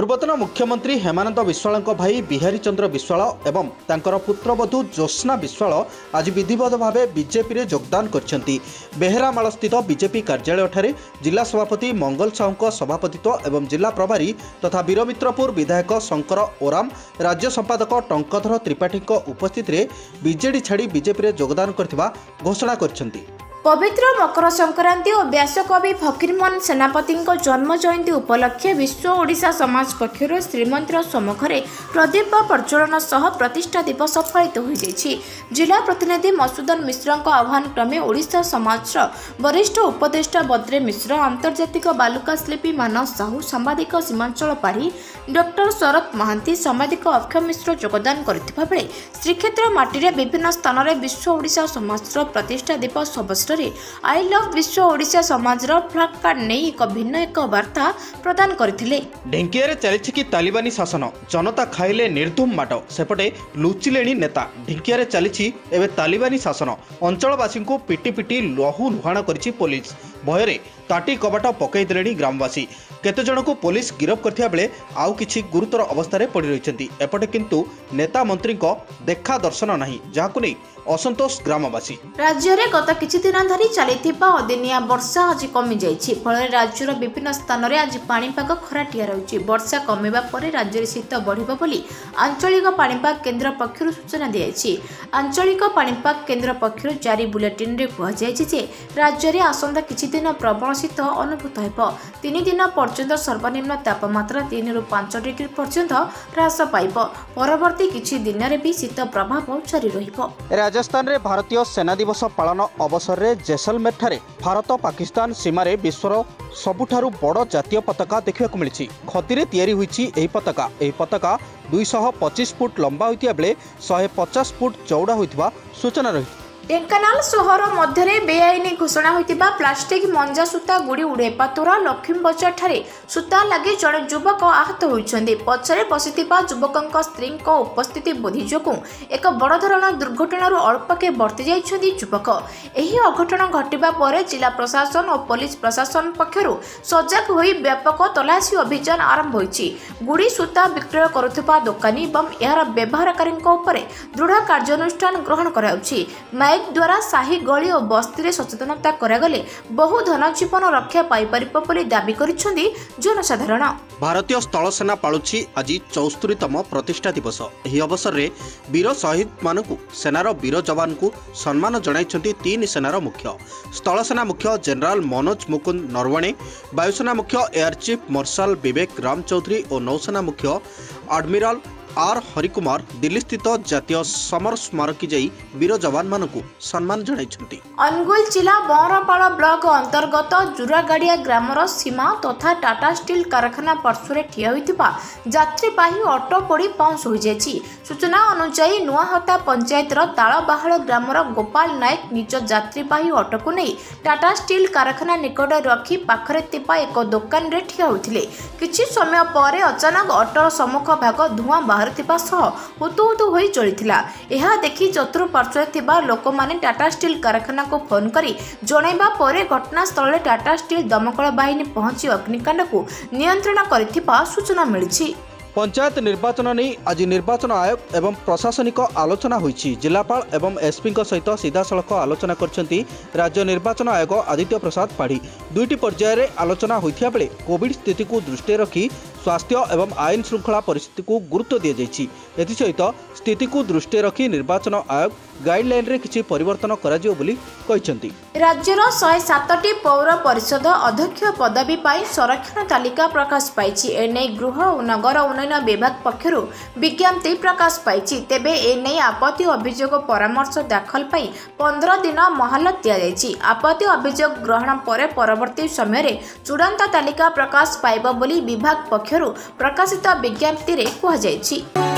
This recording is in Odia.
ପୂର୍ବତନ ମୁଖ୍ୟମନ୍ତ୍ରୀ ହେମାନନ୍ଦ ବିଶ୍ୱାଳଙ୍କ ଭାଇ ବିହାରୀ ଚନ୍ଦ୍ର ବିଶ୍ୱାଳ ଏବଂ ତାଙ୍କର ପୁତ୍ରବଧୂ ଜ୍ୟୋତ୍ସ୍ନା ବିଶ୍ୱାଳ ଆଜି ବିଧିବଦ୍ଧ ଭାବେ ବିଜେପିରେ ଯୋଗଦାନ କରିଛନ୍ତି। ବେହେରାମାଳସ୍ଥିତ ବିଜେପି କାର୍ଯ୍ୟାଳୟଠାରେ ଜିଲ୍ଲା ସଭାପତି ମଙ୍ଗଲ ସାହୁଙ୍କ ସଭାପତିତ୍ୱ ଏବଂ ଜିଲ୍ଲା ପ୍ରଭାରୀ ତଥା ବୀରମିତ୍ରପୁର ବିଧାୟକ ଶଙ୍କର ଓରାମ ରାଜ୍ୟ ସମ୍ପାଦକ ଟଙ୍କଧର ତ୍ରିପାଠୀଙ୍କ ଉପସ୍ଥିତିରେ ବିଜେଡି ଛାଡ଼ି ବିଜେପିରେ ଯୋଗଦାନ କରିଥିବା ଘୋଷଣା କରିଛନ୍ତି। ପବିତ୍ର ମକର ସଂକ୍ରାନ୍ତି ଓ ବ୍ୟାସକବି ଫକୀରମୋହନ ସେନାପତିଙ୍କ ଜନ୍ମ ଜୟନ୍ତୀ ଉପଲକ୍ଷେ ବିଶ୍ୱ ଓଡ଼ିଶା ସମାଜ ପକ୍ଷରୁ ଶ୍ରୀମନ୍ଦିର ସମ୍ମୁଖରେ ପ୍ରଦୀପ ପ୍ରଜ୍ୱଳନ ସହ ପ୍ରତିଷ୍ଠା ଦିବସ ପାଳିତ ହୋଇଯାଇଛି। ଜିଲ୍ଲା ପ୍ରତିନିଧି ମସୁଦନ ମିଶ୍ରଙ୍କ ଆହ୍ୱାନ କ୍ରମେ ଓଡ଼ିଶା ସମାଜର ବରିଷ୍ଠ ଉପଦେଷ୍ଟା ବଦ୍ରେ ମିଶ୍ର ଆନ୍ତର୍ଜାତିକ ବାଲୁକା ଶିଳ୍ପୀ ମାନସ ସାହୁ ସାମ୍ବାଦିକ ସୀମାଞ୍ଚଳ ପାଢ଼ୀ ଡକ୍ଟର ଶରତ ମହାନ୍ତି ସାମ୍ବାଦିକ ଅକ୍ଷୟ ମିଶ୍ର ଯୋଗଦାନ କରିଥିବା ବେଳେ ଶ୍ରୀକ୍ଷେତ୍ର ମାଟିରେ ବିଭିନ୍ନ ସ୍ଥାନରେ ବିଶ୍ୱ ଓଡ଼ିଶା ସମାଜର ପ୍ରତିଷ୍ଠା ଦିବସ ଅବସରରେ ଆଇ ଲଭ୍ ବିଶ୍ୱ ଓଡ଼ିଶା ସମାଜର ଫ୍ଲାଗ କାର୍ଡ ନେଇ ଏକ ଭିନ୍ନ ଏକ ବାର୍ତ୍ତା ପ୍ରଦାନ କରିଥିଲେ ଢେଙ୍କିଆରେ ଚାଲିଛି କି ତାଲିବାନୀ ଶାସନ ଜନତା ଖାଇଲେ ନିର୍ଦ୍ଧୁମ ମାଡ଼ ସେପଟେ ଲୁଚିଲେଣି ନେତା ଢେଙ୍କିଆରେ ଚାଲିଛି ଏବେ ତାଲିବାନୀ ଶାସନ ଅଞ୍ଚଳବାସୀଙ୍କୁ ପିଟି ପିଟି ଲହୁ ଲୁହାଣ କରିଛି ପୋଲିସ ଭୟରେ ତାଟି କବାଟ ପକାଇ ଦେଲେଣି ଗ୍ରାମବାସୀ। କେତେଜଣଙ୍କୁ ପୋଲିସ ଗିରଫ କରିଥିବା ବେଳେ ଆଉ କିଛି ଗୁରୁତର ଅବସ୍ଥାରେ ପଡ଼ି ରହିଛନ୍ତି। ଏପଟେ କିନ୍ତୁ ନେତା ମନ୍ତ୍ରୀଙ୍କ ଦେଖା ଦର୍ଶନ ନାହିଁ ଯାହାକୁ ନେଇ ଅସନ୍ତୋଷ ଗ୍ରାମବାସୀ। ରାଜ୍ୟରେ ଗତ କିଛି ଦିନ ଧରି ଚାଲିଥିବା ଅଦିନିଆ ବର୍ଷା ଆଜି କମିଯାଇଛି। ଫଳରେ ରାଜ୍ୟର ବିଭିନ୍ନ ସ୍ଥାନରେ ଆଜି ପାଣିପାଗ ଖରାଟିଆ ରହିଛି। ବର୍ଷା କମିବା ପରେ ରାଜ୍ୟରେ ଶୀତ ବଢ଼ିବ ବୋଲି ଆଞ୍ଚଳିକ ପାଣିପାଗ କେନ୍ଦ୍ର ପକ୍ଷରୁ ସୂଚନା ଦିଆଯାଇଛି। ଆଞ୍ଚଳିକ ପାଣିପାଗ କେନ୍ଦ୍ର ପକ୍ଷରୁ ଜାରି ବୁଲେଟିନରେ କୁହାଯାଇଛି ଯେ ରାଜ୍ୟରେ ଆସନ୍ତା କିଛି ଦିନ ପ୍ରବଳ ଶୀତ ଅନୁଭୂତ ହେବ ତିନି ଦିନ ପର୍ଯ୍ୟନ୍ତ ସର୍ବନିମ୍ନ ତାପମାତ୍ରା ତିନିରୁ ପାଞ୍ଚ ଡିଗ୍ରୀ ପର୍ଯ୍ୟନ୍ତ ହ୍ରାସ ପାଇବ। ପରବର୍ତ୍ତୀ କିଛି ଦିନରେ ବି ଶୀତ ପ୍ରଭାବ ଜାରି ରହିବ। ରାଜସ୍ଥାନରେ ଭାରତୀୟ ସେନା ଦିବସ ପାଳନ ଅବସରରେ ଜେସଲମେରଠାରେ ଭାରତ ପାକିସ୍ତାନ ସୀମାରେ ବିଶ୍ୱର ସବୁଠାରୁ ବଡ଼ ଜାତୀୟ ପତାକା ଦେଖିବାକୁ ମିଳିଛି। ଖଦିରେ ତିଆରି ହୋଇଛି ଏହି ପତାକା। ଏହି ପତାକା ଦୁଇଶହ ପଚିଶ ଫୁଟ ଲମ୍ବା ହୋଇଥିବା ବେଳେ ଶହେ ପଚାଶ ଫୁଟ ଚଉଡ଼ା ହୋଇଥିବା ସୂଚନା ରହିଛି। ঢেঙ্কানাল সহর মধ্যে বেআইন ঘোষণা হয়ে প্লাষ্টিক মঞ্জা সূতা গুড়ি উড়াইবা দ্বারা লক্ষ্মীবজারঠার সূতা লাগি জনে যুবক আহত হয়েছেন পছরে বসি যুবক স্ত্রী উপস্থিতি বোধি যোগ এক বড় ধরনের দুর্ঘটনার অল্পকে বর্তি যাই যুবক এই অঘটন ঘটবা পরে জেলা প্রশাসন ও পুলিশ প্রশাসন পক্ষ সজাগ হয়ে ব্যাপক তলাশি অভিযান আরম্ভ হয়েছে গুড়ি সূতা বিক্রয় করুবা দোকানী এবং এর ব্যবহারকারী উপরে দৃঢ় কার্যানুষ্ঠান গ্রহণ করা মাইক ମାଇକ୍ ଦ୍ୱାରା ସାହି ଗଳି ଓ ବସ୍ତିରେ ସଚେତନତା କରାଗଲେ ବହୁ ଧନଜୀବନ ରକ୍ଷା ପାଇପାରିବ ବୋଲି ଦାବି କରିଛନ୍ତି ଜନସାଧାରଣ। ଭାରତୀୟ ସ୍ଥଳସେନା ପାଳୁଛି ଆଜି ଚଉସ୍ତରୀତମ ପ୍ରତିଷ୍ଠା ଦିବସ। ଏହି ଅବସରରେ ବୀର ଶହୀଦମାନଙ୍କୁ ସେନାର ବୀର ଯବାନଙ୍କୁ ସମ୍ମାନ ଜଣାଇଛନ୍ତି ତିନି ସେନାର ମୁଖ୍ୟ। ସ୍ଥଳସେନା ମୁଖ୍ୟ ଜେନେରାଲ ମନୋଜ ମୁକୁନ୍ଦ ନରୱଣେ ବାୟୁସେନା ମୁଖ୍ୟ air chief marshal Vivek Ram Chaudhari ଓ ନୌସେନା ମୁଖ୍ୟ ଆଡମିରାଲ ଆର୍. ହରିକୁମାର ଦିଲ୍ଲୀସ୍ଥିତ ଜାତୀୟ ସମର ସ୍ମାରକୀ ଯାଇ ବୀର ଯବାନମାନଙ୍କୁ ସମ୍ମାନ ଜଣାଇଛନ୍ତି। ଅନୁଗୁଳ ଜିଲ୍ଲା ବଅଁରପାଳ ବ୍ଲକ ଅନ୍ତର୍ଗତ ଜୁରାଗାଡ଼ିଆ ଗ୍ରାମର ସୀମା ତଥା ଟାଟା ଷ୍ଟିଲ୍ କାରଖାନା ପାର୍ଶ୍ୱରେ ଠିଆ ହୋଇଥିବା ଯାତ୍ରୀବାହୀ ଅଟୋ ପୋଡ଼ି ପାଉଁଶ ହୋଇଯାଇଛି। ସୂଚନା ଅନୁଯାୟୀ ନୂଆହତା ପଞ୍ଚାୟତର ତାଳବାହାଳ ଗ୍ରାମର ଗୋପାଳ ନାୟକ ନିଜ ଯାତ୍ରୀବାହୀ ଅଟୋକୁ ନେଇ ଟାଟା ଷ୍ଟିଲ୍ କାରଖାନା ନିକଟରେ ରଖି ପାଖରେ ଥିବା ଏକ ଦୋକାନରେ ଠିଆ ହୋଇଥିଲେ। କିଛି ସମୟ ପରେ ଅଚାନକ ଅଟୋର ସମ୍ମୁଖ ଭାଗ ଧୂଆଁ ବାହାରୁଥିବା ସହ ହୁତୁ ହୁତୁ ହୋଇ ଚଳିଥିଲା। ଏହା ଦେଖି ଚତୁଃପାର୍ଶ୍ୱରେ ଥିବା ଲୋକମାନେ ଟାଟା ଷ୍ଟିଲ୍ କାରଖାନାକୁ ଫୋନ୍ କରି ଜଣାଇବା ପରେ ଘଟଣାସ୍ଥଳରେ ଟାଟା ଷ୍ଟିଲ୍ ଦମକଳ ବାହିନୀ ପହଞ୍ଚି ଅଗ୍ନିକାଣ୍ଡକୁ ନିୟନ୍ତ୍ରଣ କରିଥିବା ସୂଚନା ମିଳିଛି। ପଞ୍ଚାୟତ ନିର୍ବାଚନ ନେଇ ଆଜି ନିର୍ବାଚନ ଆୟୋଗ ଏବଂ ପ୍ରଶାସନିକ ଆଲୋଚନା ହୋଇଛି। ଜିଲ୍ଲାପାଳ ଏବଂ ଏସ୍ପିଙ୍କ ସହିତ ସିଧାସଳଖ ଆଲୋଚନା କରିଛନ୍ତି ରାଜ୍ୟ ନିର୍ବାଚନ ଆୟୋଗ ଆଦିତ୍ୟ ପ୍ରସାଦ ପାଢ଼ୀ। ଦୁଇଟି ପର୍ଯ୍ୟାୟରେ ଆଲୋଚନା ହୋଇଥିବା ବେଳେ କୋଭିଡ୍ ସ୍ଥିତିକୁ ଦୃଷ୍ଟିରେ ରଖି ସ୍ୱାସ୍ଥ୍ୟ ଏବଂ ଆଇନ ଶୃଙ୍ଖଳା ପରିସ୍ଥିତିକୁ ଗୁରୁତ୍ୱ ଦିଆଯାଇଛି। ଏଥିସହିତ ସ୍ଥିତିକୁ ଦୃଷ୍ଟିରେ ରଖି ନିର୍ବାଚନ ଆୟୋଗ ଗାଇଡ୍ଲାଇନ୍ରେ କିଛି ପରିବର୍ତ୍ତନ କରାଯିବ ବୋଲି କହିଛନ୍ତି। ରାଜ୍ୟର ଶହେ ସାତଟି ପୌର ପରିଷଦ ଅଧ୍ୟକ୍ଷ ପଦବୀ ପାଇଁ ସଂରକ୍ଷଣ ତାଲିକା ପ୍ରକାଶ ପାଇଛି। ଏନେଇ ଗୃହ ଓ ନଗର ଉନ୍ନୟନ ବିଭାଗ ପକ୍ଷରୁ ବିଜ୍ଞପ୍ତି ପ୍ରକାଶ ପାଇଛି। ତେବେ ଏନେଇ ଆପତ୍ତି ଅଭିଯୋଗ ପରାମର୍ଶ ଦାଖଲ ପାଇଁ ପନ୍ଦର ଦିନ ମହାଲତ ଦିଆଯାଇଛି। ଆପତ୍ତି ଅଭିଯୋଗ ଗ୍ରହଣ ପରେ ପରବର୍ତ୍ତୀ ସମୟରେ ଚୂଡ଼ାନ୍ତ ତାଲିକା ପ୍ରକାଶ ପାଇବ ବୋଲି ବିଭାଗ ପକ୍ଷରୁ ପ୍ରକାଶିତ ବିଜ୍ଞପ୍ତିରେ କୁହାଯାଇଛି।